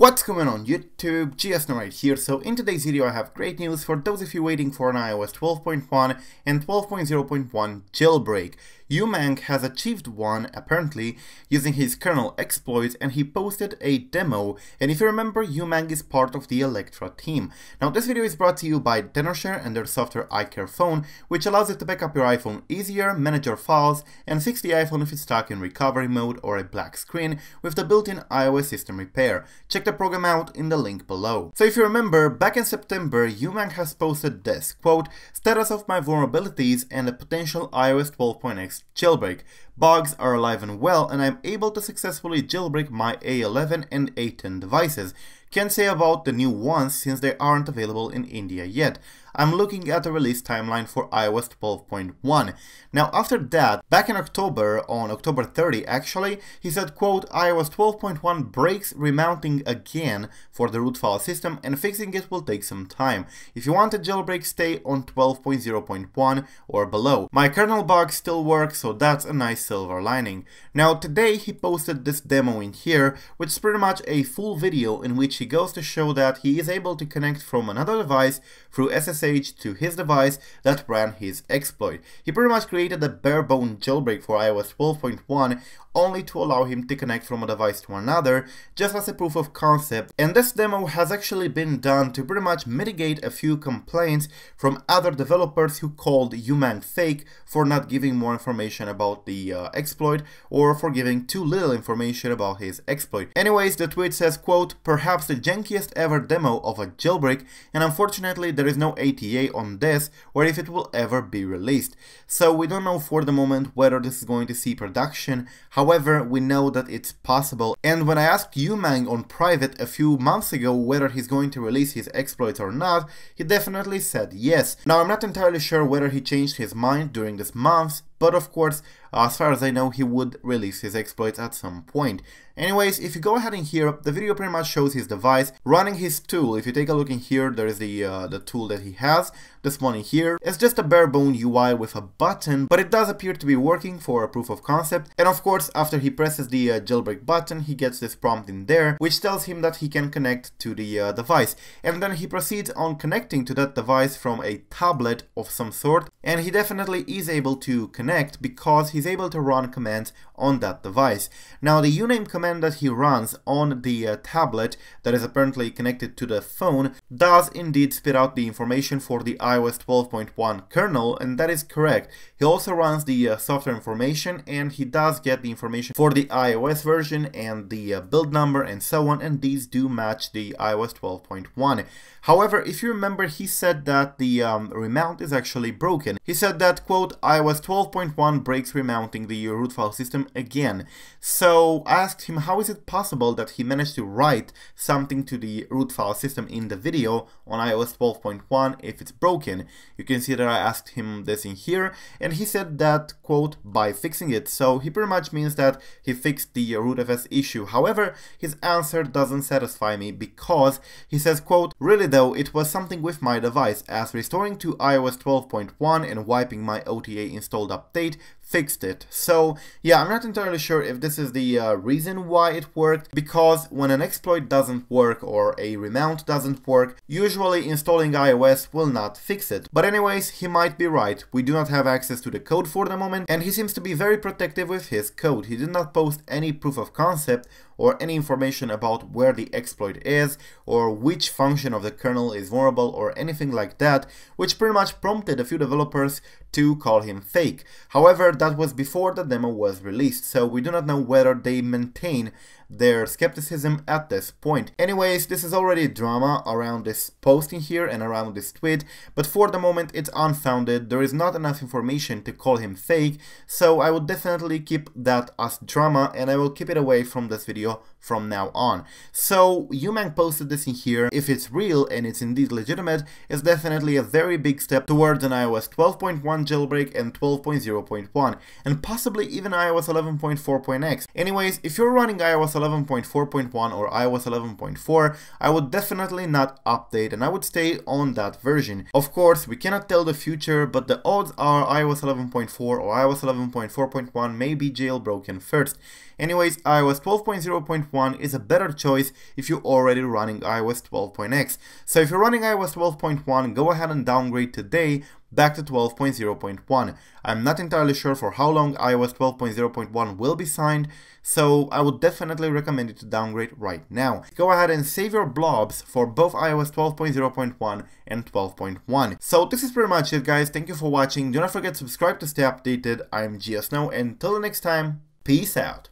What's going on YouTube, GSN right here, so in today's video I have great news for those of you waiting for an iOS 12.1 and 12.0.1 jailbreak. Umang has achieved one, apparently, using his kernel exploits and he posted a demo, and if you remember, Umang is part of the Electra team. Now this video is brought to you by Tenorshare and their software iCareFone, which allows you to back up your iPhone easier, manage your files, and fix the iPhone if it's stuck in recovery mode or a black screen with the built-in iOS system repair. Check the program out in the link below. So if you remember, back in September, Umang has posted this, quote, status of my vulnerabilities and a potential iOS 12.x jailbreak. Bugs are alive and well and I'm able to successfully jailbreak my A11 and A10 devices. Can't say about the new ones since they aren't available in India yet. I'm looking at the release timeline for iOS 12.1. Now after that, back in October, on October 30 actually, he said quote, iOS 12.1 breaks remounting again for the root file system and fixing it will take some time. If you want a jailbreak, stay on 12.0.1 or below. My kernel bug still works, so that's a nice silver lining. Now today he posted this demo in here, which is pretty much a full video in which he goes to show that he is able to connect from another device through SSH to his device that ran his exploit. He pretty much created a bare bone jailbreak for iOS 12.1 only to allow him to connect from a device to another, just as a proof of concept. And this demo has actually been done to pretty much mitigate a few complaints from other developers who called Umang fake for not giving more information about the uh, exploit or for giving too little information about his exploit. Anyways, the tweet says, quote, perhaps the jankiest ever demo of a jailbreak, and unfortunately there is no ETA on this or if it will ever be released. So we don't know for the moment whether this is going to see production, However, we know that it's possible. And when I asked Umang on private a few months ago whether he's going to release his exploits or not, he definitely said yes. Now I'm not entirely sure whether he changed his mind during this month, but of course, as far as I know, he would release his exploits at some point. Anyways, if you go ahead in here, the video pretty much shows his device running his tool. If you take a look in here, there is the uh, the tool that he has. This one in here. It's just a bare bone UI with a button, but it does appear to be working for a proof of concept. And of course, after he presses the uh, jailbreak button, he gets this prompt in there, which tells him that he can connect to the uh, device. And then he proceeds on connecting to that device from a tablet of some sort. And he definitely is able to connect because he's able to run commands on that device. Now the uname command that he runs on the uh, tablet that is apparently connected to the phone does indeed spit out the information for the iOS 12.1 kernel and that is correct. He also runs the uh, software information and he does get the information for the iOS version and the uh, build number and so on and these do match the iOS 12.1. However, if you remember he said that the um, remount is actually broken. He said that quote iOS 12.1 breaks remounting the root file system again. So I asked him how is it possible that he managed to write something to the root file system in the video on iOS 12.1 if it's broken. You can see that I asked him this in here and he said that quote by fixing it. So he pretty much means that he fixed the rootfs issue. However, his answer doesn't satisfy me because he says quote really though it was something with my device as restoring to iOS 12.1 and wiping my OTA installed update fixed it. So yeah, I'm not entirely sure if this is the uh, reason why it worked, because when an exploit doesn't work or a remount doesn't work, usually installing iOS will not fix it. But anyways, he might be right. We do not have access to the code for the moment, and he seems to be very protective with his code. He did not post any proof of concept or any information about where the exploit is or which function of the kernel is vulnerable or anything like that, which pretty much prompted a few developers to call him fake. However, that was before the demo was released, so we do not know whether they maintain their skepticism at this point. Anyways, this is already drama around this posting here and around this tweet, but for the moment it's unfounded, there is not enough information to call him fake, so I would definitely keep that as drama and I will keep it away from this video from now on. So Umang posted this in here, if it's real and it's indeed legitimate, it's definitely a very big step towards an iOS 12.1 jailbreak and 12.0.1, and possibly even iOS 11.4.x. Anyways, if you're running iOS 11.4.1 or iOS 11.4, I would definitely not update and I would stay on that version. Of course, we cannot tell the future, but the odds are iOS 11.4 or iOS 11.4.1 may be jailbroken first. Anyways, iOS 12.0.1 is a better choice if you're already running iOS 12.x. So if you're running iOS 12.1, go ahead and downgrade today back to 12.0.1. I'm not entirely sure for how long iOS 12.0.1 will be signed, so I would definitely recommend you to downgrade right now. Go ahead and save your blobs for both iOS 12.0.1 and 12.1. So this is pretty much it guys, thank you for watching, do not forget to subscribe to stay updated, I'm GeoSn0w, and until the next time, peace out.